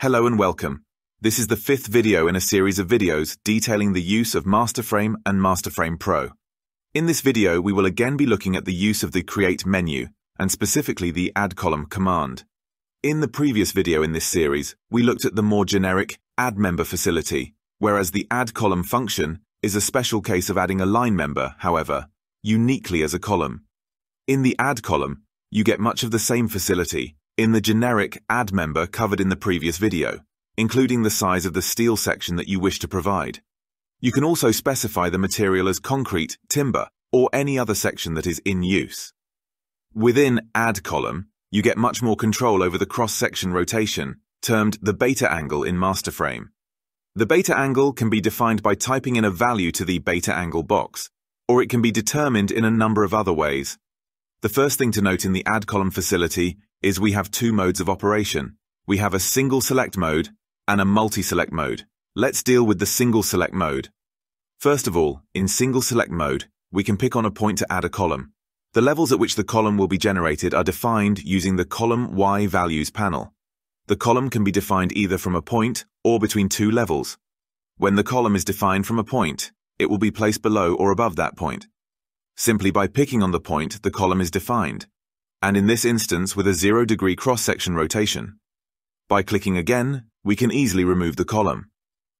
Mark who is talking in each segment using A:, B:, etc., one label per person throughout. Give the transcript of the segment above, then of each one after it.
A: Hello and welcome. This is the fifth video in a series of videos detailing the use of MasterFrame and MasterFrame Pro. In this video, we will again be looking at the use of the Create menu, and specifically the Add Column command. In the previous video in this series, we looked at the more generic Add Member facility, whereas the Add Column function is a special case of adding a line member, however, uniquely as a column. In the Add column, you get much of the same facility, in the generic add member covered in the previous video, including the size of the steel section that you wish to provide. You can also specify the material as concrete, timber, or any other section that is in use. Within Add column, you get much more control over the cross-section rotation, termed the beta angle in MasterFrame. The beta angle can be defined by typing in a value to the beta angle box, or it can be determined in a number of other ways. The first thing to note in the Add column facility is we have two modes of operation. We have a single select mode and a multi-select mode. Let's deal with the single select mode. First of all, in single select mode, we can pick on a point to add a column. The levels at which the column will be generated are defined using the column Y values panel. The column can be defined either from a point or between two levels. When the column is defined from a point, it will be placed below or above that point. Simply by picking on the point, the column is defined and in this instance with a zero degree cross-section rotation. By clicking again, we can easily remove the column.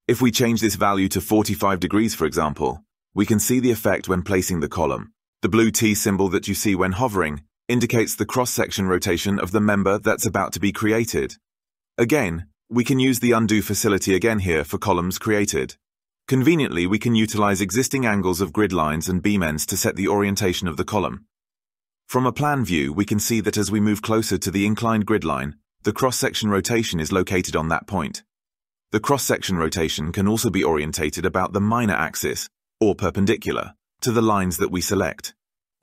A: If we change this value to 45 degrees, for example, we can see the effect when placing the column. The blue T symbol that you see when hovering indicates the cross-section rotation of the member that's about to be created. Again, we can use the undo facility again here for columns created. Conveniently, we can utilize existing angles of grid lines and beam ends to set the orientation of the column. From a plan view, we can see that as we move closer to the inclined grid line, the cross-section rotation is located on that point. The cross-section rotation can also be orientated about the minor axis, or perpendicular, to the lines that we select.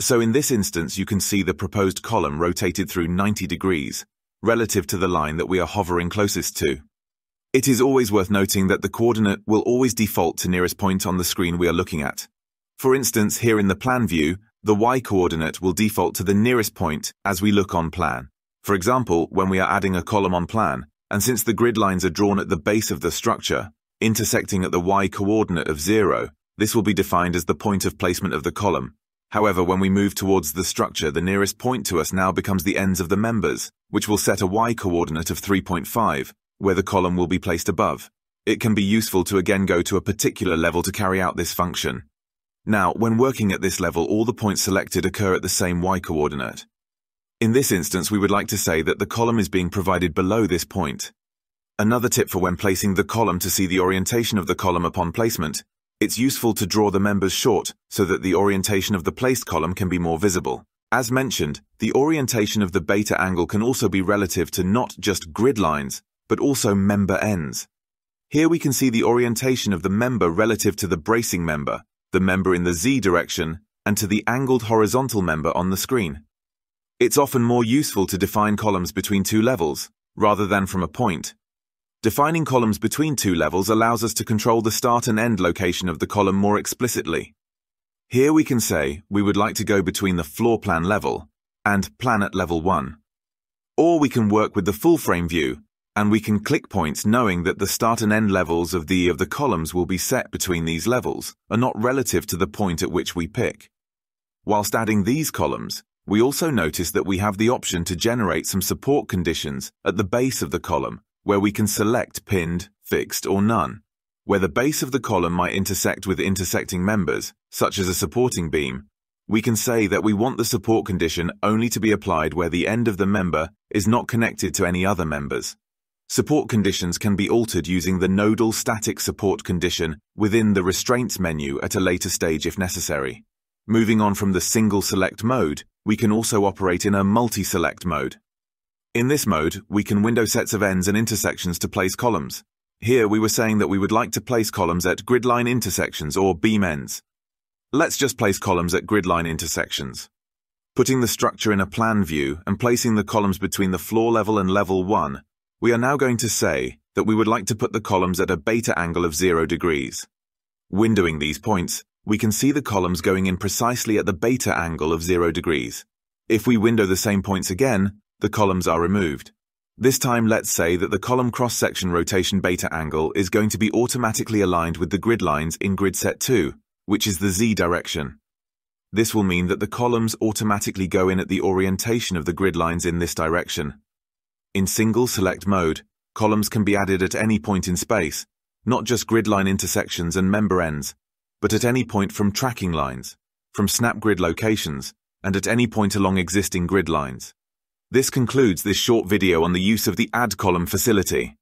A: So in this instance, you can see the proposed column rotated through 90 degrees, relative to the line that we are hovering closest to. It is always worth noting that the coordinate will always default to nearest point on the screen we are looking at. For instance, here in the plan view, the y-coordinate will default to the nearest point as we look on plan. For example, when we are adding a column on plan, and since the grid lines are drawn at the base of the structure, intersecting at the y-coordinate of zero, this will be defined as the point of placement of the column. However, when we move towards the structure, the nearest point to us now becomes the ends of the members, which will set a y-coordinate of 3.5, where the column will be placed above. It can be useful to again go to a particular level to carry out this function. Now, when working at this level, all the points selected occur at the same y-coordinate. In this instance, we would like to say that the column is being provided below this point. Another tip for when placing the column to see the orientation of the column upon placement, it's useful to draw the members short so that the orientation of the placed column can be more visible. As mentioned, the orientation of the beta angle can also be relative to not just grid lines, but also member ends. Here we can see the orientation of the member relative to the bracing member, the member in the Z direction, and to the angled horizontal member on the screen. It's often more useful to define columns between two levels, rather than from a point. Defining columns between two levels allows us to control the start and end location of the column more explicitly. Here we can say we would like to go between the floor plan level and plan at level 1. Or we can work with the full frame view and we can click points knowing that the start and end levels of the of the columns will be set between these levels, and not relative to the point at which we pick. Whilst adding these columns, we also notice that we have the option to generate some support conditions at the base of the column, where we can select pinned, fixed, or none. Where the base of the column might intersect with intersecting members, such as a supporting beam, we can say that we want the support condition only to be applied where the end of the member is not connected to any other members. Support conditions can be altered using the nodal static support condition within the restraints menu at a later stage if necessary. Moving on from the single select mode, we can also operate in a multi-select mode. In this mode, we can window sets of ends and intersections to place columns. Here we were saying that we would like to place columns at gridline intersections or beam ends. Let's just place columns at gridline intersections. Putting the structure in a plan view and placing the columns between the floor level and level 1 we are now going to say that we would like to put the columns at a beta angle of 0 degrees. Windowing these points, we can see the columns going in precisely at the beta angle of 0 degrees. If we window the same points again, the columns are removed. This time let's say that the column cross-section rotation beta angle is going to be automatically aligned with the grid lines in grid set 2, which is the z direction. This will mean that the columns automatically go in at the orientation of the grid lines in this direction. In single select mode, columns can be added at any point in space, not just grid line intersections and member ends, but at any point from tracking lines, from snap grid locations, and at any point along existing grid lines. This concludes this short video on the use of the add column facility.